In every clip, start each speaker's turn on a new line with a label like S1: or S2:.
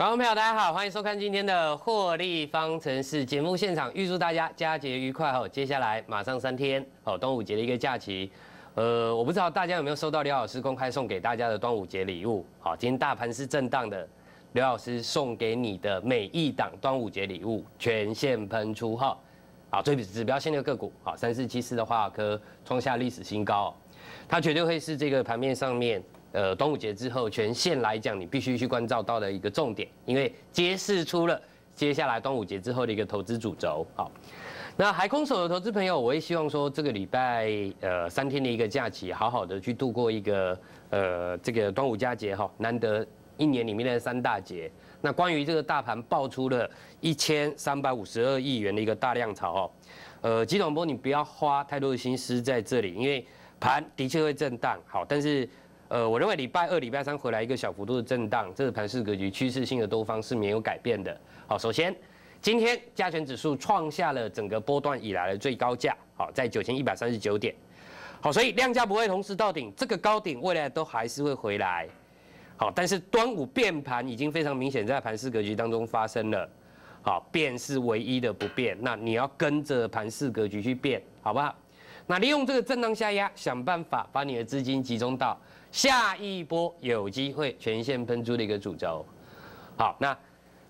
S1: 观众朋友，大家好，欢迎收看今天的获利方程式节目现场，预祝大家佳节愉快哦！接下来马上三天哦，端午节的一个假期，呃，我不知道大家有没有收到刘老师公开送给大家的端午节礼物？好，今天大盘是震荡的，刘老师送给你的每一档端午节礼物全线喷出哈！好，最指标性的个股，好，三四七四的华科创下历史新高，它绝对会是这个盘面上面。呃，端午节之后，全线来讲，你必须去关照到的一个重点，因为揭示出了接下来端午节之后的一个投资主轴。好，那海空手的投资朋友，我也希望说，这个礼拜呃三天的一个假期，好好的去度过一个呃这个端午佳节哈，难得一年里面的三大节。那关于这个大盘爆出了一千三百五十二亿元的一个大量潮哦，呃，吉董波你不要花太多的心思在这里，因为盘的确会震荡，好，但是。呃，我认为礼拜二、礼拜三回来一个小幅度的震荡，这个盘势格局趋势性的多方是没有改变的。好，首先今天加权指数创下了整个波段以来的最高价，好，在九千一百三十九点。好，所以量价不会同时到顶，这个高顶未来都还是会回来。好，但是端午变盘已经非常明显在盘势格局当中发生了。好，变是唯一的不变，那你要跟着盘势格局去变，好不好？那利用这个震荡下压，想办法把你的资金集中到。下一波有机会全线喷出的一个主轴，好，那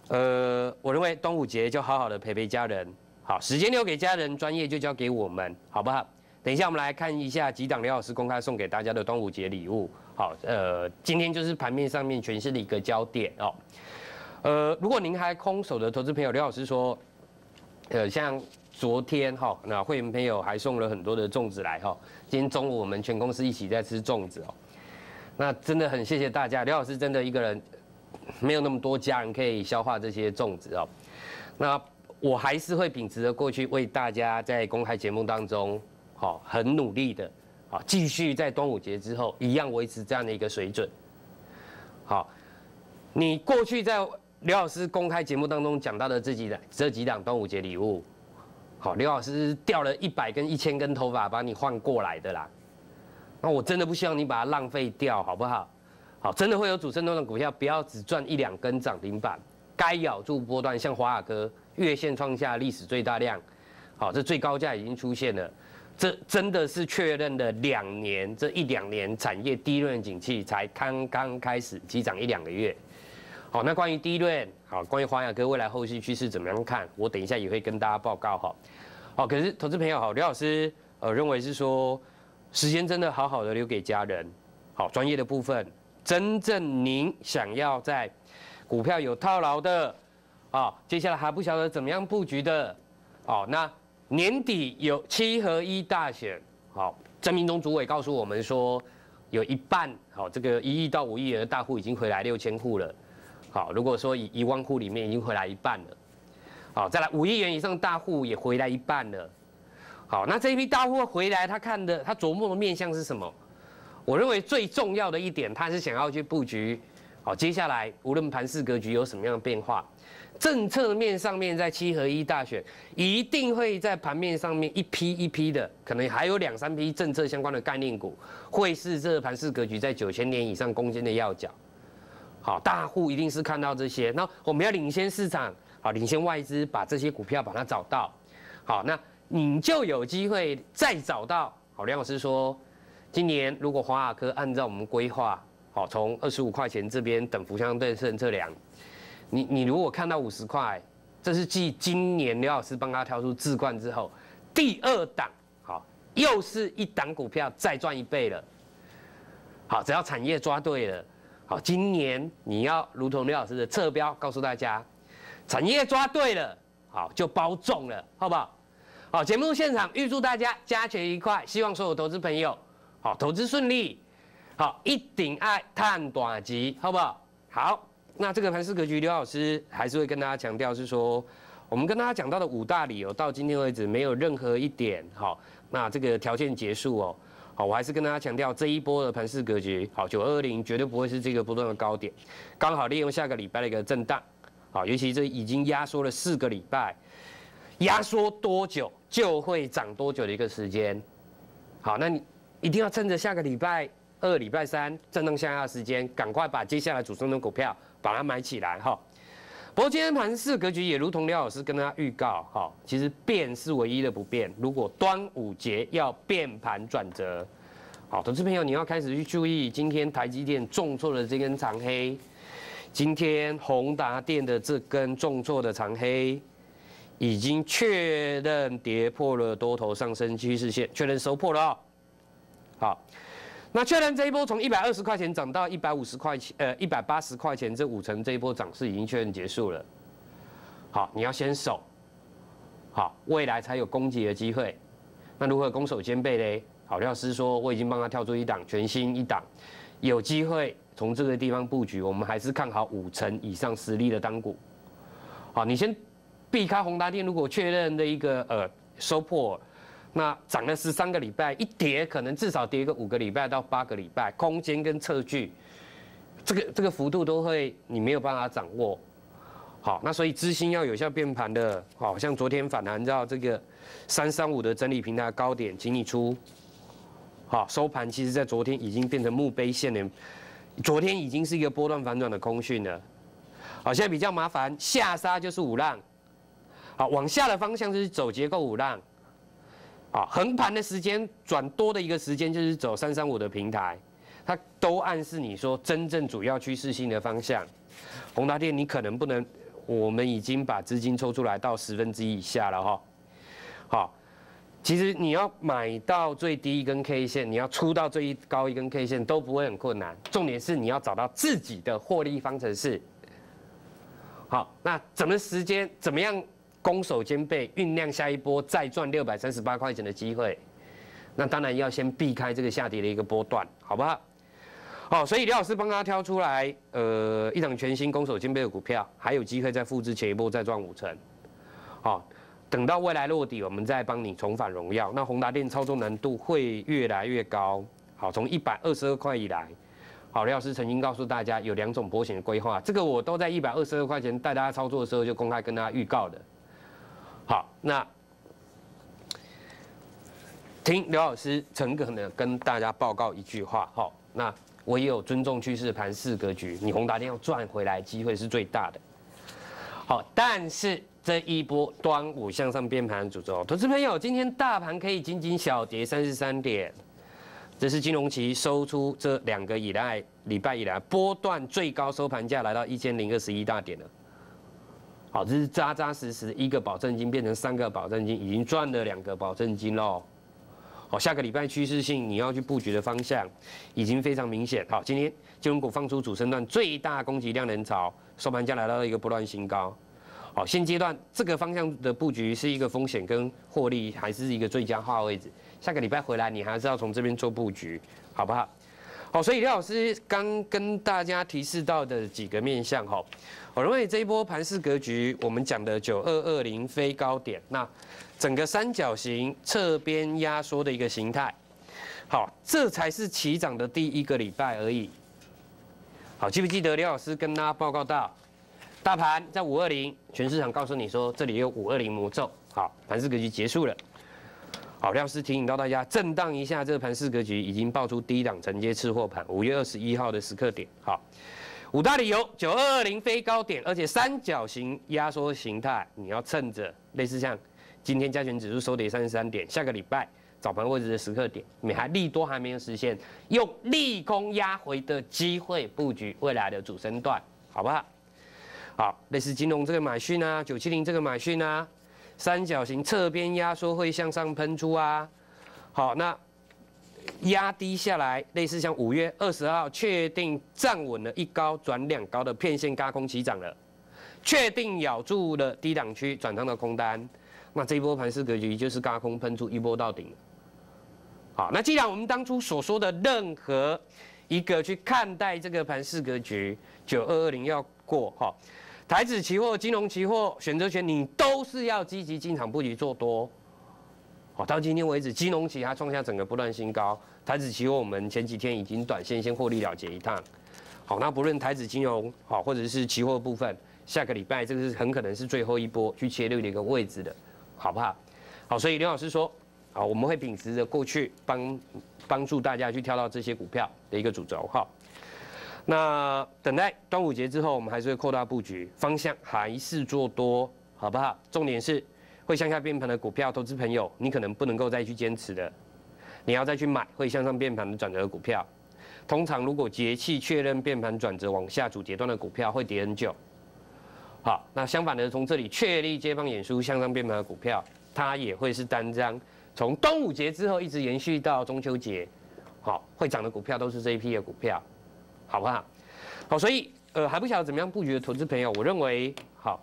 S1: 呃，我认为端午节就好好的陪陪家人，好，时间留给家人，专业就交给我们，好不好？等一下我们来看一下几档刘老师公开送给大家的端午节礼物，好，呃，今天就是盘面上面全线的一个焦点哦，呃，如果您还空手的投资朋友，刘老师说，呃，像昨天哈，那会员朋友还送了很多的粽子来哈，今天中午我们全公司一起在吃粽子哦。那真的很谢谢大家，刘老师真的一个人没有那么多家人可以消化这些粽子哦。那我还是会秉持着过去为大家在公开节目当中，好很努力的，好继续在端午节之后一样维持这样的一个水准。好，你过去在刘老师公开节目当中讲到的这几档这几档端午节礼物，好，刘老师掉了一百根、一千根头发把你换过来的啦。那我真的不希望你把它浪费掉，好不好？好，真的会有主升动的股票，不要只赚一两根涨停板，该咬住波段，像华尔科月线创下历史最大量，好，这最高价已经出现了，这真的是确认了两年，这一两年产业低润景气才刚刚开始急涨一两个月，好，那关于低润，好，关于华尔科未来后续趋势怎么样看，我等一下也会跟大家报告哈，好，可是投资朋友好，刘老师呃认为是说。时间真的好好的留给家人，好专业的部分，真正您想要在股票有套牢的，啊，接下来还不晓得怎么样布局的，哦，那年底有七合一大选，好，郑明忠主委告诉我们说，有一半，好，这个一亿到五亿元的大户已经回来六千户了，好，如果说以一万户里面已经回来一半了，好，再来五亿元以上大户也回来一半了。好，那这一批大户回来，他看的，他琢磨的面向是什么？我认为最重要的一点，他是想要去布局。好，接下来无论盘势格局有什么样的变化，政策面上面在七合一大选，一定会在盘面上面一批一批的，可能还有两三批政策相关的概念股，会是这盘势格局在九千年以上攻坚的要角。好，大户一定是看到这些，那我们要领先市场，好，领先外资，把这些股票把它找到。好，那。你就有机会再找到好梁老师说，今年如果华尔科按照我们规划，好从二十五块钱这边等幅相对称测量，你你如果看到五十块，这是继今年刘老师帮他挑出置冠之后第二档，好又是一档股票再赚一倍了。好，只要产业抓对了，好今年你要如同刘老师的侧标告诉大家，产业抓对了，好就包中了，好不好？好，节目现场预祝大家加权愉快，希望所有投资朋友好投资顺利，好一定爱探短期，好不好？好，那这个盘势格局，刘老师还是会跟大家强调，是说我们跟大家讲到的五大理由，到今天为止没有任何一点好，那这个条件结束哦，好，我还是跟大家强调这一波的盘势格局，好九二零绝对不会是这个波段的高点，刚好利用下个礼拜的一个震荡，好，尤其这已经压缩了四个礼拜。压缩多久就会涨多久的一个时间，好，那你一定要趁着下个礼拜二、礼拜三震荡下压时间，赶快把接下来主升的股票把它买起来哈。不过今天盘市格局也如同廖老师跟大家预告，哈，其实变是唯一的不变。如果端午节要变盘转折，好，投资朋友你要开始去注意，今天台积电重挫的这根长黑，今天宏达电的这根重挫的长黑，已经确认跌破了多头上升趋势线，确认收破了哦。好。那确认这一波从一百二十块钱涨到一百五十块钱，呃，一百八十块钱，这五成这一波涨势已经确认结束了。好，你要先守，好，未来才有攻击的机会。那如何攻守兼备嘞？好，廖师说我已经帮他跳出一档全新一档，有机会从这个地方布局，我们还是看好五成以上实力的单股。好，你先避开宏达电，如果确认的一个呃收破。那涨了十三个礼拜，一跌可能至少跌个五个礼拜到八个礼拜，空间跟测距，这个这个幅度都会你没有办法掌握。好，那所以资金要有效变盘的，好像昨天反弹到这个三三五的整理平台高点，请你出。好，收盘其实在昨天已经变成墓碑线了，昨天已经是一个波段反转的空讯了。好，现在比较麻烦，下杀就是五浪，好，往下的方向就是走结构五浪。啊，横盘的时间转多的一个时间就是走三三五的平台，它都暗示你说真正主要趋势性的方向。宏达电你可能不能，我们已经把资金抽出来到十分之一以下了哈。好，其实你要买到最低一根 K 线，你要出到最高一根 K 线都不会很困难，重点是你要找到自己的获利方程式。好，那怎么时间怎么样？攻守兼备，酝酿下一波再赚六百三十八块钱的机会，那当然要先避开这个下跌的一个波段，好不好？好，所以李老师帮他挑出来，呃，一档全新攻守兼备的股票，还有机会再复制前一波再赚五成。好，等到未来落底，我们再帮你重返荣耀。那宏达电操作难度会越来越高。好，从一百二十二块以来，好，李老师曾经告诉大家有两种波形的规划，这个我都在一百二十二块钱带大家操作的时候就公开跟大家预告的。好，那听刘老师诚恳的跟大家报告一句话，好，那我也有尊重趋势盘势格局，你宏达电要赚回来机会是最大的。好，但是这一波端午向上变盘主轴，投资朋友，今天大盘可以仅仅小跌三十三点，这是金融期收出这两个以来礼拜以来波段最高收盘价来到一千零二十一大点了。好，这是扎扎实实一个保证金变成三个保证金，已经赚了两个保证金喽。好，下个礼拜趋势性你要去布局的方向已经非常明显。好，今天金融股放出主升段最大攻击量能潮，收盘价来到了一个波段新高。好，现阶段这个方向的布局是一个风险跟获利还是一个最佳化位置。下个礼拜回来你还是要从这边做布局，好不好？好，所以廖老师刚跟大家提示到的几个面向，哈，我认为这一波盘势格局，我们讲的九二二零非高点，那整个三角形侧边压缩的一个形态，好，这才是起涨的第一个礼拜而已。好，记不记得廖老师跟大家报告到，大盘在五二零，全市场告诉你说这里有五二零魔咒，好，盘势格局结束了。好，廖师提醒到大家，震荡一下，这个盘市格局已经爆出低档承接吃货盘。五月二十一号的时刻点，好，五大理由：九二二零飞高点，而且三角形压缩形态，你要趁着类似像今天加权指数收跌三十三点，下个礼拜早盘位置的时刻点，你还利多还没有实现，用利空压回的机会布局未来的主升段，好不好？好，类似金融这个买讯啊，九七零这个买讯啊。三角形侧边压缩会向上喷出啊，好，那压低下来，类似像五月二十号确定站稳了一高转两高的片线高空起涨了，确定咬住了低档区转仓的空单，那这一波盘势格局就是高空喷出一波到顶。好，那既然我们当初所说的任何一个去看待这个盘势格局，九二二零要过哈。台指期货、金融期货、选择权，你都是要积极进场布局做多。好，到今天为止，金融期还创下整个不断新高。台指期货，我们前几天已经短线先获利了结一趟。好，那不论台指金融好，或者是期货部分，下个礼拜这个是很可能是最后一波去切入的一个位置的，好不好？好，所以刘老师说，好，我们会秉持着过去帮帮助大家去挑到这些股票的一个主轴，哈。那等待端午节之后，我们还是会扩大布局，方向还是做多，好不好？重点是会向下变盘的股票，投资朋友你可能不能够再去坚持的，你要再去买会向上变盘的转折的股票。通常如果节气确认变盘转折往下主阶段的股票会跌很久。好，那相反的，从这里确立接棒演出向上变盘的股票，它也会是单张，从端午节之后一直延续到中秋节，好，会涨的股票都是这一批的股票，好不好？好，所以呃还不晓得怎么样布局的投资朋友，我认为好，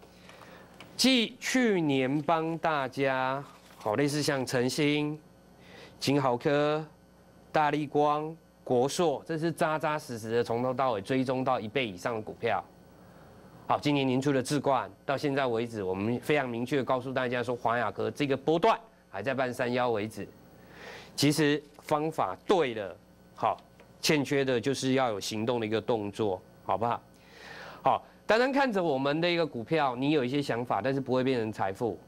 S1: 继去年帮大家好类似像晨星、金豪科、大力光、国硕，这是扎扎实实的从头到尾追踪到一倍以上的股票。好，今年年初的置冠，到现在为止，我们非常明确告诉大家说，华雅科这个波段还在半山腰为止。其实方法对了，好，欠缺的就是要有行动的一个动作，好不好？好，单单看着我们的一个股票，你有一些想法，但是不会变成财富。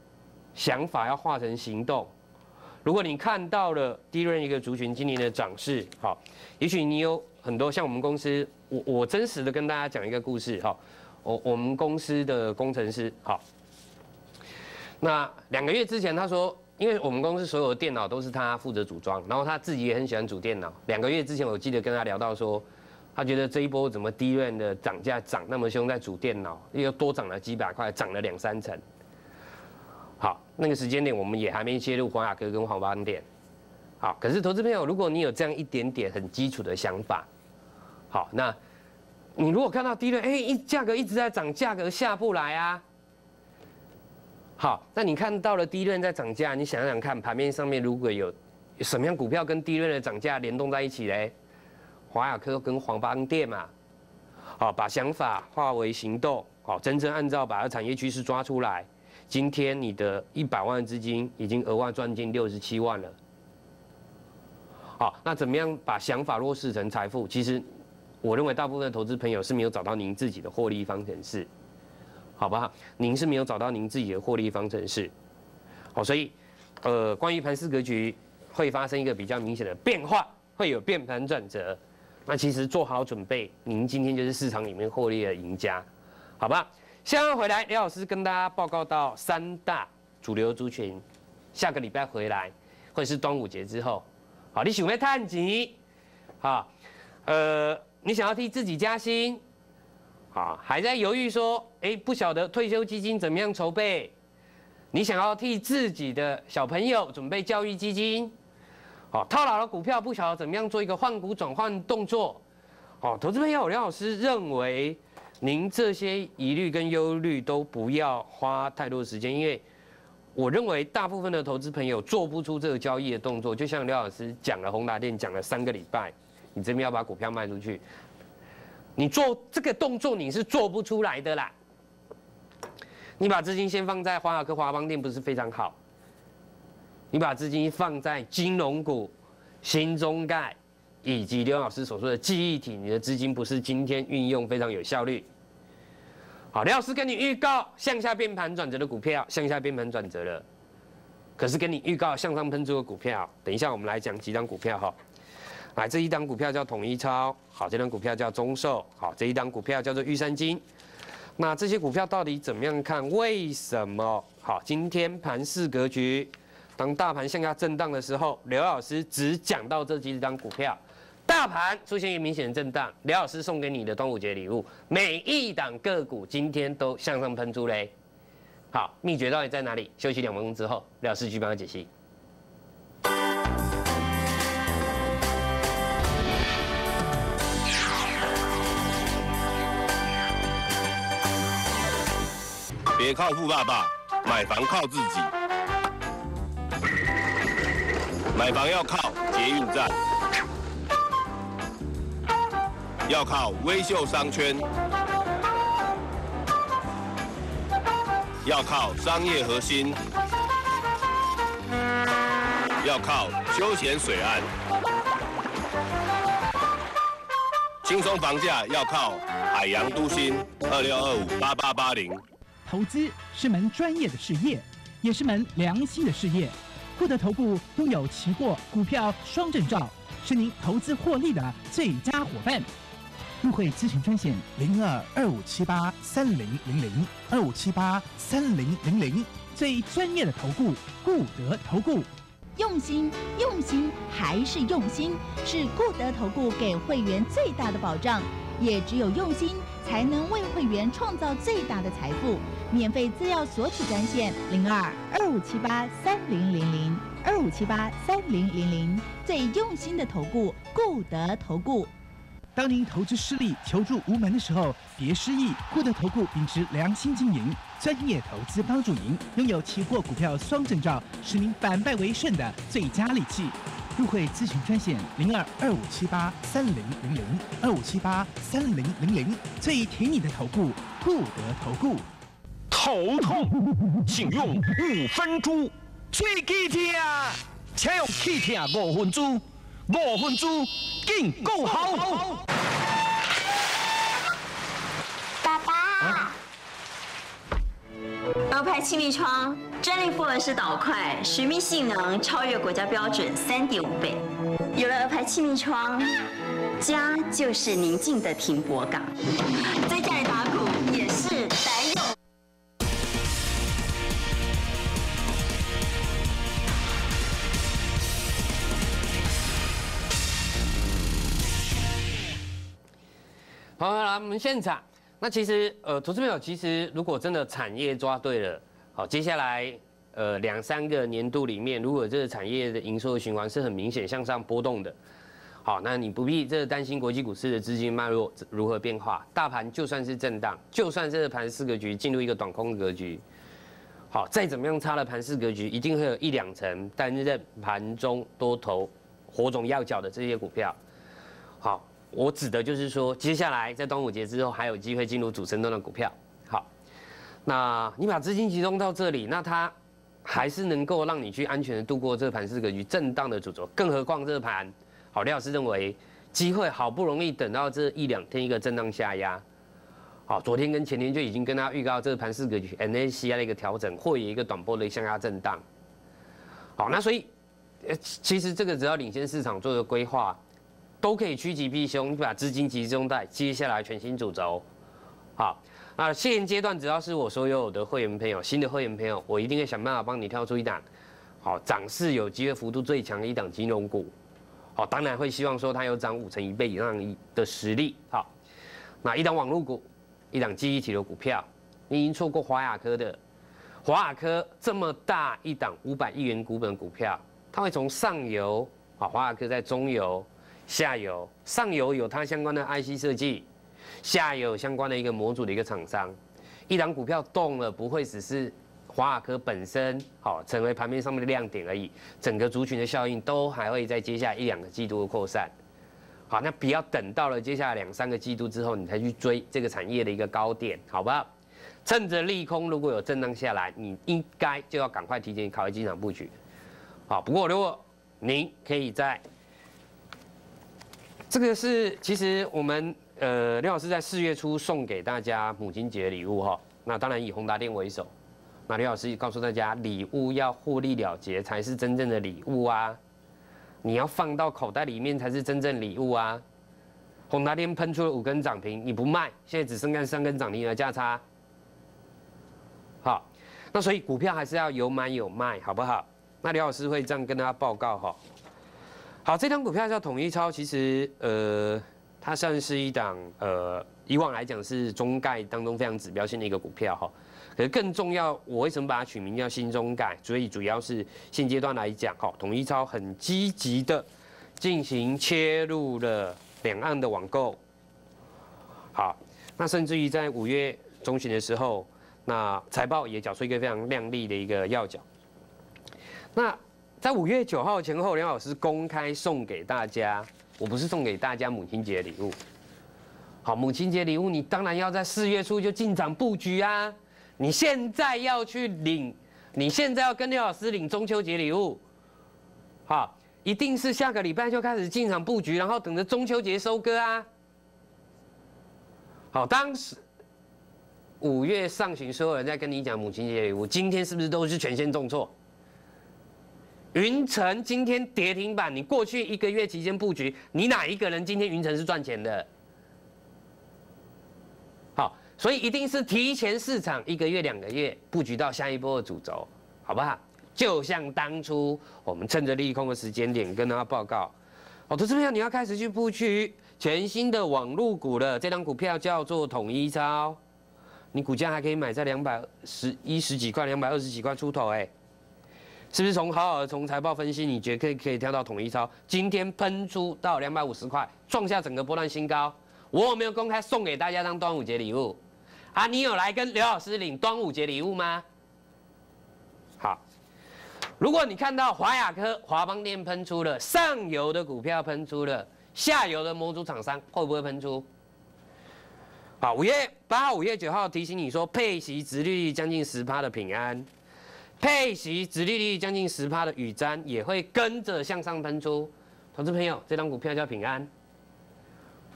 S1: 想法要化成行动。如果你看到了第一轮一个族群今年的涨势，好，也许你有很多像我们公司，我我真实的跟大家讲一个故事，哈。我我们公司的工程师好，那两个月之前他说，因为我们公司所有的电脑都是他负责组装，然后他自己也很喜欢组电脑。两个月之前我记得跟他聊到说，他觉得这一波怎么低润的涨价涨那么凶，在组电脑又多涨了几百块，涨了两三成。好，那个时间点我们也还没切入黄雅科跟黄邦点。好，可是投资朋友，如果你有这样一点点很基础的想法，好，那。你如果看到低润，哎，一价格一直在涨，价格下不来啊。好，那你看到了低润在涨价，你想想看，盘面上面如果有什么样股票跟低润的涨价联动在一起嘞？华亚科跟黄邦店嘛。好，把想法化为行动，好，真正按照把产业趋势抓出来。今天你的一百万资金已经额外赚进六十七万了。好，那怎么样把想法落实成财富？其实。我认为大部分的投资朋友是没有找到您自己的获利方程式，好不好？您是没有找到您自己的获利方程式，好，所以，呃，关于盘势格局会发生一个比较明显的变化，会有变盘转折。那其实做好准备，您今天就是市场里面获利的赢家，好吧？下在回来，李老师跟大家报告到三大主流族群，下个礼拜回来或者是端午节之后，好，你喜欢探钱，好，呃。你想要替自己加薪，啊，还在犹豫说，哎，不晓得退休基金怎么样筹备？你想要替自己的小朋友准备教育基金，好，套牢的股票不晓得怎么样做一个换股转换动作，哦，投资朋友梁老师认为，您这些疑虑跟忧虑都不要花太多时间，因为我认为大部分的投资朋友做不出这个交易的动作，就像刘老师讲了宏达电讲了三个礼拜。你这边要把股票卖出去，你做这个动作你是做不出来的啦。你把资金先放在华尔科华邦店不是非常好？你把资金放在金融股、新中概以及刘老师所说的记忆体，你的资金不是今天运用非常有效率。好，刘老师跟你预告向下变盘转折的股票，向下变盘转折了。可是跟你预告向上喷出的股票，等一下我们来讲几张股票哈。来，这一档股票叫统一超，好，这张股票叫中寿，好，这一档股票叫做玉山金。那这些股票到底怎么样看？为什么？好，今天盘市格局，当大盘向下震荡的时候，刘老师只讲到这几张股票。大盘出现一个明显震荡，刘老师送给你的端午节礼物，每一档个股今天都向上喷出嘞。好，秘诀到底在哪里？休息两分钟之后，刘老师去帮他解析。
S2: 靠富爸爸，买房靠自己。买房要靠捷运站，要靠微秀商圈，要靠商业核心，要靠休闲水岸。轻松房价要靠海洋都心二六二五八八八零。
S3: 投资是门专业的事业，也是门良心的事业。获得投顾拥有期货、股票双证照，是您投资获利的最佳伙伴。入会咨询专线零二二五七八三零零零二五七八三零零零，最专业的投顾，固德投顾。
S4: 用心，用心，还是用心，是固德投顾给会员最大的保障。也只有用心，才能为会员创造最大的财富。免费资料索取专线零二二五七八三零零零二五七八三零零零，最用心的投顾，固德投顾。
S3: 当您投资失利、求助无门的时候，别失意。固德投顾秉持良心经营，专业投资帮助您，拥有期货、股票双证照，使您反败为胜的最佳利器。入会咨询专线零二二五七八三零零零二五七八三零零零，最挺你的头部，不得头顾。
S5: 头痛，请用五分猪。嘴气痛，请用气痛五分猪。五分猪，更够好。
S6: 爸爸，鹅牌气密窗，专利复合式导块，水密性能超越国家标准三点五倍。有了鹅牌气密窗，家就是宁静的停泊港。在家里打鼓也是得用。
S1: 好，来我们现场。那其实，呃，投资朋友，其实如果真的产业抓对了，好，接下来，呃，两三个年度里面，如果这个产业的营收循环是很明显向上波动的，好，那你不必这担心国际股市的资金脉络如何变化。大盘就算是震荡，就算这个盘四格局进入一个短空格局，好，再怎么样差的盘四格局，一定会有一两成担任盘中多头火种要角的这些股票，好。我指的就是说，接下来在端午节之后还有机会进入主升段的股票。好，那你把资金集中到这里，那它还是能够让你去安全的度过这盘四格局震荡的主轴。更何况这盘，好，廖老师认为机会好不容易等到这一两天一个震荡下压，好，昨天跟前天就已经跟他预告这盘四格局 N A C I 的一个调整，会有一个短波的向下震荡。好，那所以，呃，其实这个只要领先市场做个规划。都可以趋吉避凶，你把资金集中在接下来全新主轴。好，那现阶段只要是我所有的会员朋友，新的会员朋友，我一定会想办法帮你挑出一档，好，涨势有机会幅度最强的一档金融股。好，当然会希望说它有涨五成一倍以上的实力。好，那一档网络股，一档记忆体的股票，你已经错过华亚科的，华亚科这么大一档五百亿元股本股票，它会从上游，啊，华亚科在中游。下游、上游有它相关的 IC 设计，下游相关的一个模组的一个厂商，一档股票动了，不会只是华尔科本身好成为盘面上面的亮点而已，整个族群的效应都还会在接下来一两个季度的扩散。好，那不要等到了接下来两三个季度之后，你才去追这个产业的一个高点，好不好？趁着利空如果有震荡下来，你应该就要赶快提前考虑进场布局。好，不过如果您可以在这个是其实我们呃刘老师在四月初送给大家母亲节礼物哈，那当然以宏达电为首，那刘老师告诉大家礼物要获利了结才是真正的礼物啊，你要放到口袋里面才是真正礼物啊。宏达电喷出了五根涨停，你不卖，现在只剩下三根涨停的价差。好，那所以股票还是要有买有卖，好不好？那刘老师会这样跟大家报告哈。好，这张股票叫统一超，其实呃，它算是一档呃，以往来讲是中概当中非常指标性的一个股票哈。可是更重要，我为什么把它取名叫新中概？所以主要是现阶段来讲，哈，统一超很积极的进行切入了两岸的网购。好，那甚至于在五月中旬的时候，那财报也缴出一个非常亮丽的一个要角。那在五月九号前后，梁老师公开送给大家，我不是送给大家母亲节礼物。好，母亲节礼物，你当然要在四月初就进场布局啊！你现在要去领，你现在要跟刘老师领中秋节礼物，好，一定是下个礼拜就开始进场布局，然后等着中秋节收割啊！好，当时五月上旬，所有人在跟你讲母亲节礼物，今天是不是都是全线重挫？云城今天跌停板，你过去一个月期间布局，你哪一个人今天云城是赚钱的？好所以一定是提前市场一个月、两个月布局到下一波的主轴，好不好？就像当初我们趁着利空的时间点跟大家报告，哦，投资朋友你要开始去布局全新的网络股了。这张股票叫做统一超，你股价还可以买在两百十一十几块、两百二十几块出头，哎，是不是从好好的从财报分析，你觉得可以可以跳到统一超？今天喷出到两百五十块，创下整个波段新高。我有没有公开送给大家当端午节礼物？啊，你有来跟刘老师领端午节礼物吗？好，如果你看到华亚科、华邦电喷出了，上游的股票喷出了，下游的模组厂商会不会喷出？好，五月八号、五月九号提醒你说，配息殖利率将近十趴的平安，配息殖利率将近十趴的宇瞻也会跟着向上喷出。投资朋友，这张股票叫平安。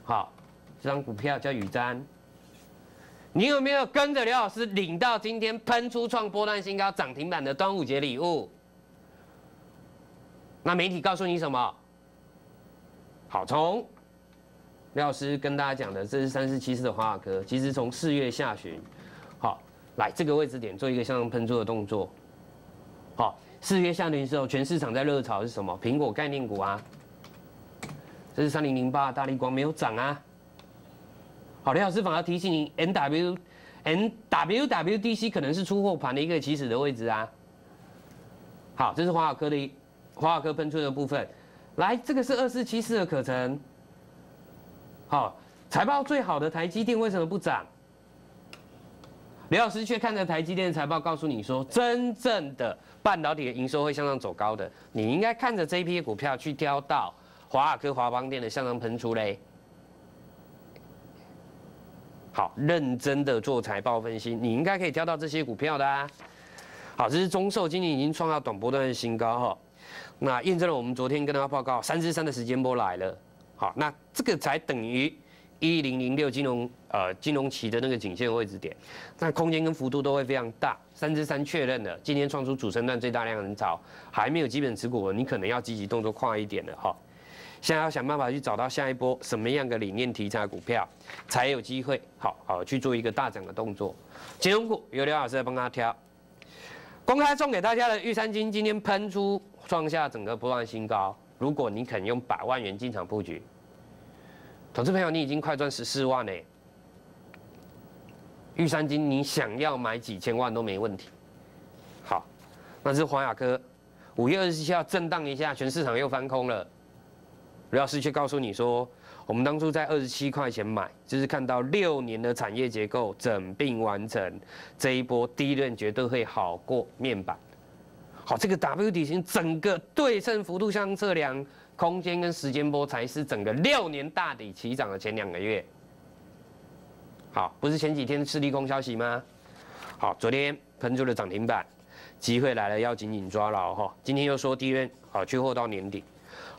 S1: 好。这张股票叫宇瞻，你有没有跟着刘老师领到今天喷出创波段新高涨停板的端午节礼物？那媒体告诉你什么？好，从刘老师跟大家讲的，这是三四七四的华尔科，其实从四月下旬，好，来这个位置点做一个向上喷出的动作。好，四月下旬的时候，全市场在热炒是什么？苹果概念股啊，这是三零零八大力光没有涨啊。好，李老师反而提醒你，N W N W W D C 可能是出货盘的一个起始的位置啊。好，这是华尔科的华尔科喷出的部分。来，这个是二四七四的可成。好，财报最好的台积电为什么不涨？李老师却看着台积电的财报，告诉你说，真正的半导体的营收会向上走高的，你应该看着这一批股票去挑到华尔科、华邦电的向上喷出嘞。好，认真的做财报分析，你应该可以挑到这些股票的啊。好，这是中寿今年已经创造短波段的新高哈，那验证了我们昨天跟大家报告三至三的时间波来了。好，那这个才等于一零零六金融呃金融期的那个颈线位置点，那空间跟幅度都会非常大。三至三确认了，今天创出主升段最大量人潮，还没有基本持股，你可能要积极动作快一点了哈。现在要想办法去找到下一波什么样的理念题材股票，才有机会好好去做一个大涨的动作。金融股有刘老师在帮他挑，公开送给大家的玉山金今天喷出创下整个波段新高。如果你肯用百万元进场布局，投资朋友你已经快赚十四万嘞。玉山金你想要买几千万都没问题。好，那是华雅科，五月二十七号震荡一下，全市场又翻空了。刘老师却告诉你说，我们当初在二十七块钱买，就是看到六年的产业结构整并完成，这一波低润绝对会好过面板。好，这个 W 底型整个对称幅度相测量，空间跟时间波才是整个六年大底起涨的前两个月。好，不是前几天是利空消息吗？好，昨天喷出了涨停板，机会来了要紧紧抓牢哈。今天又说第一轮好缺货到年底。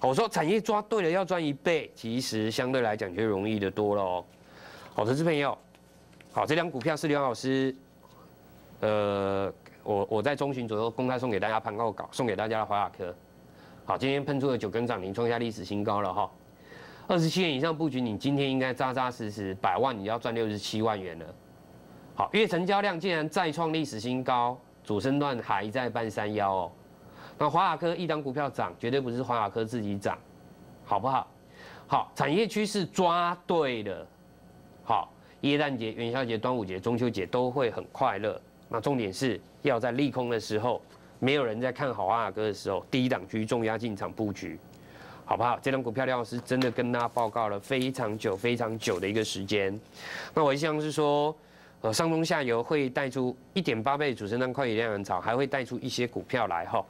S1: 我说产业抓对了要赚一倍，其实相对来讲就容易的多了哦。好，投资朋友，好，这张股票是刘老师，呃，我我在中旬左右公开送给大家盘后稿，送给大家的华亚科。好，今天喷出了九根涨停，创下历史新高了哈。二十七元以上布局，你今天应该扎扎实实百万，你要赚六十七万元了。好，月成交量竟然再创历史新高，主升段还在半山腰哦。那华亚科一档股票涨，绝对不是华亚科自己涨，好不好？好，产业趋势抓对了，好，耶诞节、元宵节、端午节、中秋节都会很快乐。那重点是要在利空的时候，没有人在看好阿哥的时候，低档区重压进场布局，好不好？这张股票廖老师真的跟大家报告了非常久、非常久的一个时间。那我希望是说，呃，上中下游会带出一点八倍主升浪快雨量很潮，还会带出一些股票来哈。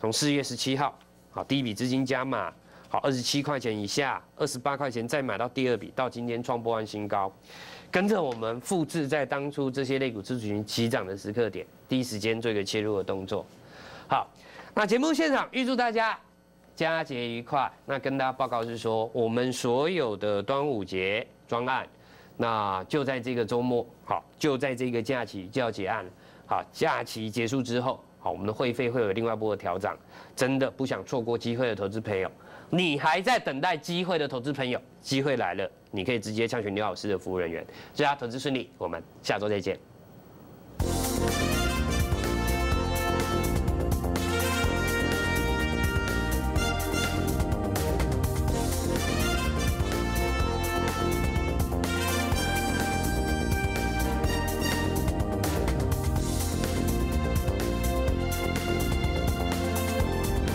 S1: 从四月十七号，好，第一笔资金加码，好，二十七块钱以下，二十八块钱再买到第二笔，到今天创波案新高，跟着我们复制在当初这些类股自主群起涨的时刻点，第一时间做一个切入的动作。好，那节目现场预祝大家佳节愉快。那跟大家报告是说，我们所有的端午节专案，那就在这个周末，好，就在这个假期就要结案。好，假期结束之后。好，我们的会费会有另外一波的调整，真的不想错过机会的投资朋友，你还在等待机会的投资朋友，机会来了，你可以直接向询刘老师的服务人员。祝大家投资顺利，我们下周再见。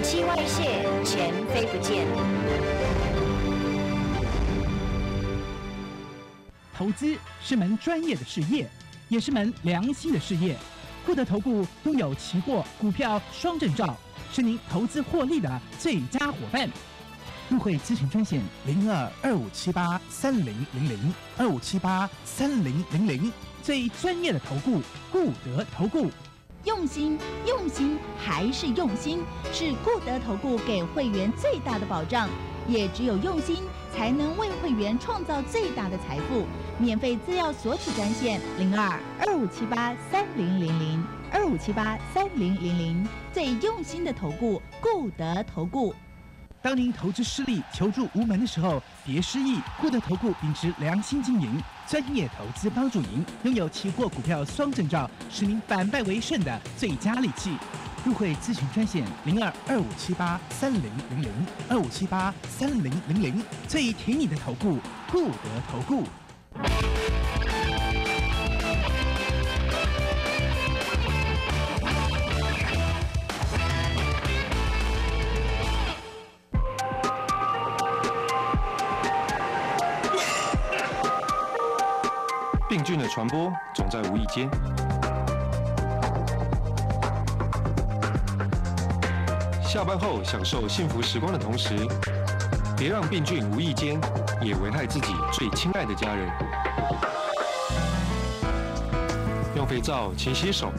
S7: 冷气外泄，钱飞不见。
S3: 投资是门专业的事业，也是门良心的事业。固德投顾拥有期货、股票双证照，是您投资获利的最佳伙伴。入会咨询专线零二二五七八三零零零二五七八三零零零，最专业的投顾固德投顾。
S4: 用心，用心还是用心，是固德投顾给会员最大的保障。也只有用心，才能为会员创造最大的财富。免费资料索取专线零二二五七八三零零零二五七八三零零零，最用心的投顾固德投顾。
S3: 当您投资失利、求助无门的时候，别失意。固德投顾秉持良心经营，专业投资帮助您，拥有期货、股票双证照，使您反败为胜的最佳利器。入会咨询专线零二二五七八三零零零二五七八三零零零，最挺你的投顾固德投顾。
S8: 传播总在无意间。下班后享受幸福时光的同时，别让病菌无意间也危害自己最亲爱的家人。用肥皂勤洗手，